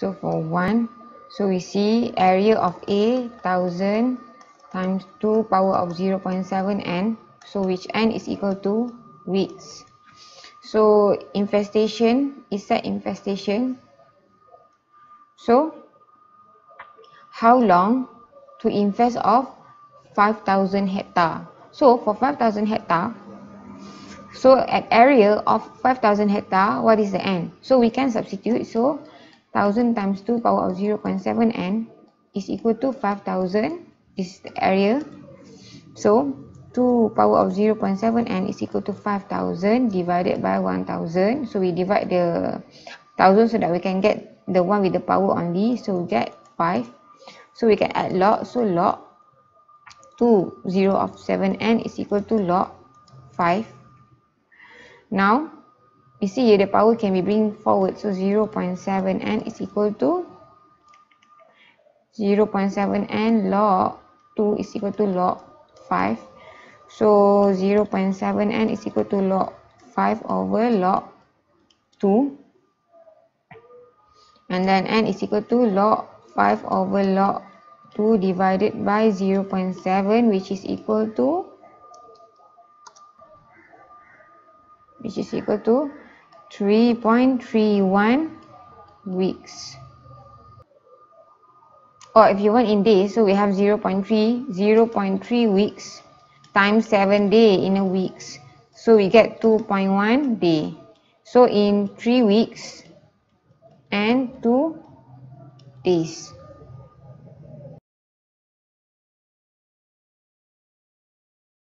So for 1, so we see area of A 1000 times 2 power of 0.7 n. So which n is equal to weeks. So infestation is that infestation. So how long to infest of 5000 hectare. So for 5000 hectare, so at area of 5000 hectare, what is the n? So we can substitute. So 1000 times 2 power of 0.7 n is equal to 5000 is the area. So 2 power of 0.7 n is equal to 5000 divided by 1000. So we divide the 1000 so that we can get the one with the power only. So we get 5. So we can add log. So log 2 0 of 7n is equal to log 5. Now you see here the power can be bring forward so 0.7n is equal to 0.7n log 2 is equal to log 5 so 0.7n is equal to log 5 over log 2 and then n is equal to log 5 over log 2 divided by 0.7 which is equal to which is equal to 3.31 weeks. Or if you want in days, so we have 0 0.3, 0 0.3 weeks times 7 day in a weeks. So we get 2.1 day. So in 3 weeks and 2 days.